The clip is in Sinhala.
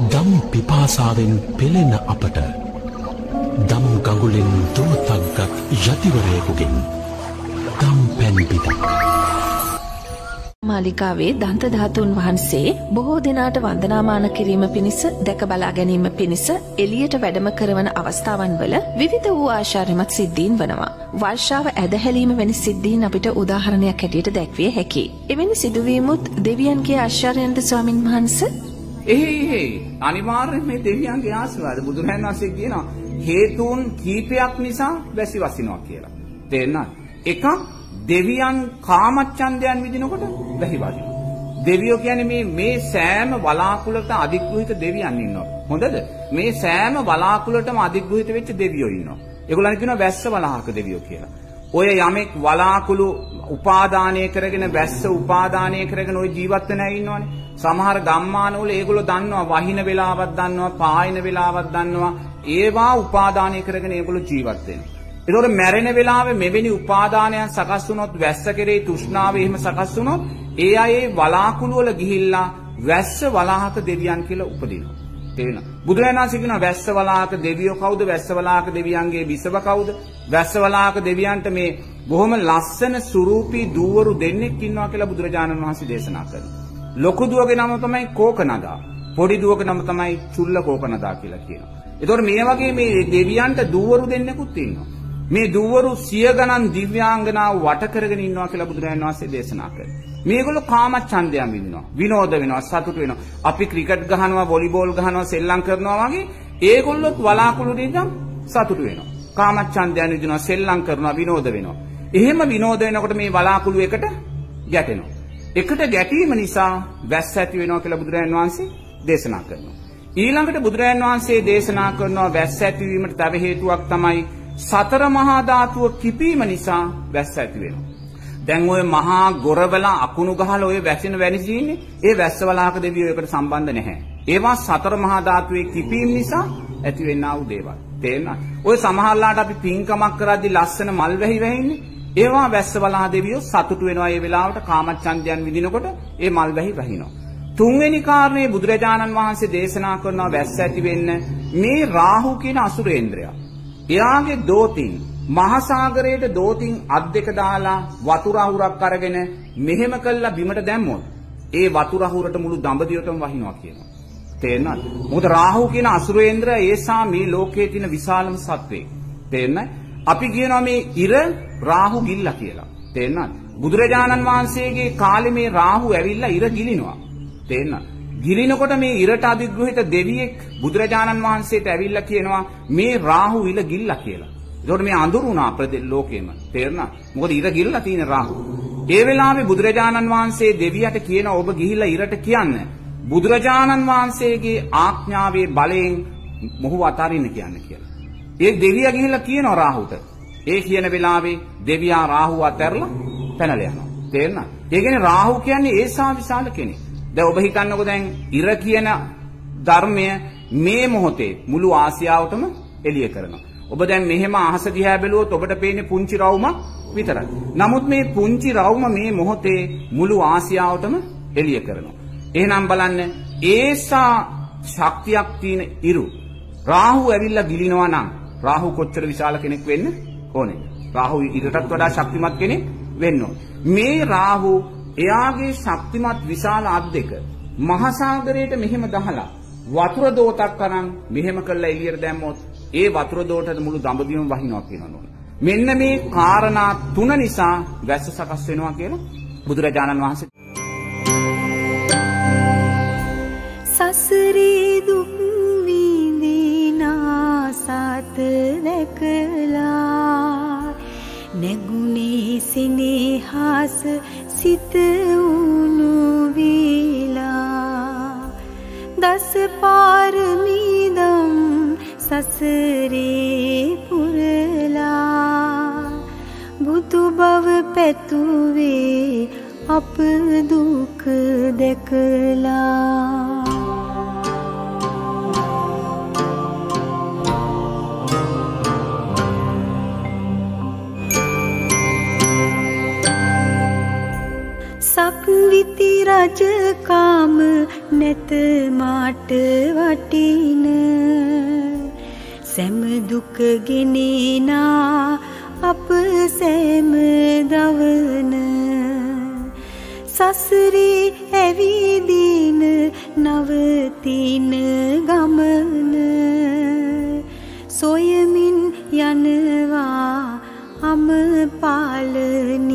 දම් පිපාසාවෙන් පෙළෙන අපට දම් ගඟුලෙන් දුවතක්ගත් යතිවරයකුගෙන් දම් පැන්පිතක්. මාලිකාවේ දන්තධාතුන් වහන්සේ බොහෝ දෙනාට වන්දනාමාන කිරීම පිණිස දැක බලා ගැනීම පිණිස එලියට වැඩම කරවන අවස්ථාවන් වල විවිධ වූ ආශාර්යමත් සිද්ධීන් වනවා. වර්ෂාව ඇදහැලීම වැනි සිද්ධීන් අපිට උදාහරණයක් හැටියට දැක්විය හැකි. එවැනි සිදුවීමුත් දෙවියන්ගේ ආශ්චර්යන්ත ස්වාමින් වහන්සේ එහේ අනිවාර්යෙන් මේ දෙවියන්ගේ ආශිර්වාද බුදුරජාණන් වහන්සේ කියනවා හේතුන් කීපයක් නිසා වැසි වසිනවා කියලා. තේරෙනවද? එකක් දෙවියන් කාමච්ඡන්දයන් විදිනකොට වැහි වදිනවා. දෙවියෝ කියන්නේ මේ මේ සෑම බලාකුලකට අධිග්‍රහිත දෙවියන් ඉන්නවා. හොඳද? මේ සෑම බලාකුලටම අධිග්‍රහිත වෙච්ච දෙවියෝ ඉන්නවා. ඒගොල්ලන් කියනවා වැස්ස වලාහක දෙවියෝ කියලා. ඔය යමෙක් වලාකුළු උපාදානය කරගෙන වැස්ස උපාදානය කරගෙන ওই ජීවත් වෙන අය ඉන්නවනේ. සමහර ගම්මානවල ඒගොල්ලෝ දන්නවා වහින වෙලාවක් දන්නවා පායන වෙලාවක් දන්නවා ඒවා උපාදානය කරගෙන ඒගොල්ලෝ ජීවත් වෙනවා. ඒතකොට මැරෙන වෙලාවේ මෙවැනි උපාදානයන් සකස් වුණොත් වැස්ස කෙරේ තෘෂ්ණාව එහෙම සකස් වුණොත් ඒ අය ඒ වලාකුළු වල ගිහිල්ලා වැස්ස වලාහක දෙවියන් කියලා උපදිනවා. තේරෙනවද? බුදුරජාණන් වහන්සේ කියනවා වැස්ස වලාහක දෙවියෝ කවුද? වැස්ස වලාහක දෙවියන්ගේ බිසව කවුද? වැස්ස වලාහක දෙවියන්ට මේ බොහොම ලස්සන සුරූපී දූවරු දෙන්නෙක් ඉන්නවා කියලා බුදුරජාණන් වහන්සේ දේශනා කරනවා. ලොකු දුවගේ නම තමයි කෝකනදා. පොඩි දුවගේ නම තමයි චුල්ල කෝකනදා කියලා කියනවා. ඒතකොට මේ වගේ මේ දෙවියන්ට දූවරු දෙන්නෙකුත් ඉන්නවා. මේ දූවරු සිය ගණන් දිව්‍යාංගනාව වට කරගෙන ඉන්නවා කියලා බුදුරජාණන් වහන්සේ දේශනා කරනවා. මේගොල්ලෝ කාමච්ඡන්දයන් විඳිනවා. විනෝද වෙනවා, සතුට වෙනවා. අපි ක්‍රිකට් ගහනවා, වොලිබෝල් ගහනවා, සෙල්ලම් කරනවා වගේ ඒගොල්ලොත් වලාකුළු දෙන්න සතුට වෙනවා. කාමච්ඡන්දයන් විඳිනවා, සෙල්ලම් කරනවා, විනෝද වෙනවා. එහෙම විනෝද වෙනකොට මේ වලාකුළු එකට ගැටෙනවා. එකට ගැටීම නිසා වැස්ස ඇති වෙනවා කියලා බුදුරජාණන් වහන්සේ දේශනා කරනවා. ඊළඟට බුදුරජාණන් වහන්සේ දේශනා කරනවා වැස්ස ඇතිවීමට තව හේතුවක් තමයි සතර මහා ධාතුව කිපීම නිසා වැස්ස ඇති වෙනවා. දැන් ඔය මහා ගොරවල අකුණු ගහලා ඔය වැසෙන වැනිසින්නේ ඒ වැස්ස වලාහක දෙවියෝ එකට සම්බන්ධ නැහැ. ඒවා සතර මහා ධාතුවේ කිපීම නිසා ඇති වෙන්නා වූ දේවල්. තේරෙනවද? ඔය සමහරලාට අපි පින්කමක් කරද්දි ලස්සන මල් වැහි වැහින්නේ ඒවා වැස්ස වලාහ දෙවියෝ සතුටු වෙනවා ඒ වෙලාවට කාමච්ඡන්දයන් විඳිනකොට ඒ මල් වැහි වැහිනවා. තුන්වෙනි කාරණේ බුදුරජාණන් වහන්සේ දේශනා කරනවා වැස්ස ඇති වෙන්න මේ රාහු කියන අසුරේන්ද්‍රයා. එයාගේ දෝතින් මහසાગරයට දෝතින් අත් දෙක දාලා වතුර අහුරක් අරගෙන මෙහෙම කළා බිමට දැම්මොත් ඒ වතුර අහුරට මුළු දඹදිවටම වහිනවා කියනවා. තේරෙනවද? මොකද රාහු කියන අසුරේන්ද්‍ර ඒසා මේ ලෝකයේ තියෙන විශාලම සත්වෙක්. තේරෙනවද? අපි කියනවා මේ ඉර රාහු ගිල්ලා කියලා. තේරෙනවද? බුදුරජාණන් වහන්සේගේ කාලේ මේ රාහු ඇවිල්ලා ඉර ගිලිනවා. තේරෙනවද? ගිලිනකොට මේ ඉරට අධිග්‍රහිත දෙවියෙක් බුදුරජාණන් වහන්සේට ඇවිල්ලා කියනවා මේ රාහු ඉල ගිල්ලා කියලා. ඒකට මේ අඳුරුණා ප්‍රදෙ ලෝකෙම. තේරුණා? මොකද ඉර ගිල්ලා තියෙන රාහු. ඒ වෙලාවේ බුදුරජාණන් වහන්සේ දෙවියට කියන ඔබ ගිහිල්ලා ඉරට කියන්න. බුදුරජාණන් වහන්සේගේ ආඥාවේ බලයෙන් මොහු අතාරින්න කියන්න කියලා. ඒ දෙවියා ගිහිල්ලා කියනවා රාහුට. ඒ කියන වෙලාවේ දෙවියා රාහුව අතහැරලා පැනලා යනවා. තේරුණා? ඒ කියන්නේ රාහු කියන්නේ ඒසා විශාල කෙනෙක්. දැන් ඔබ හිතන්නකෝ දැන් ඉර කියන ධර්මය මේ මොහොතේ මුළු ආසියාවටම එළිය කරනවා. ඔබ දැන් මෙහෙම අහස දිහා බැලුවොත් ඔබට පේන්නේ පුංචි රවුමක් විතරයි. නමුත් මේ පුංචි රවුම මේ මොහොතේ මුළු ආසියාවටම එළිය කරනවා. එහෙනම් බලන්න ඒසා ශක්තියක් තියෙන ඉරු රාහු ඇවිල්ලා ගිලිනවා නම් රාහු කොච්චර විශාල කෙනෙක් වෙන්න ඕනේ. රාහු ඉරටත් වඩා ශක්තිමත් කෙනෙක් වෙන්න මේ රාහු එයාගේ ශක්තිමත් විශාල අත් දෙක මහසાગරයට මෙහෙම දහලා වතුර දෝතක් අරන් මෙහෙම කළා එළියට දැම්මොත් ඒ වතුර දෝටට මුළු දඹදිවම වහිනවා කියනවා නෝන. මෙන්න මේ කාරණා තුන නිසා වැස්ස සකස් වෙනවා කියලා බුදුරජාණන් වහන්සේ සසරේ දැකලා නැගුණේ සිනේහස සිත උණු වේලා. දස පාරමීදම් සසරේ පුරලා. බුදු බව පැතුවේ අප දුක දැකලා. රජකාම නැ නැත මාට වටින. සැම දුක ගෙනෙනා අප සෑම දවන. සසරේ ඇවිදින නවතින ගමන. සොයමින් යනවා අම පාල නිවන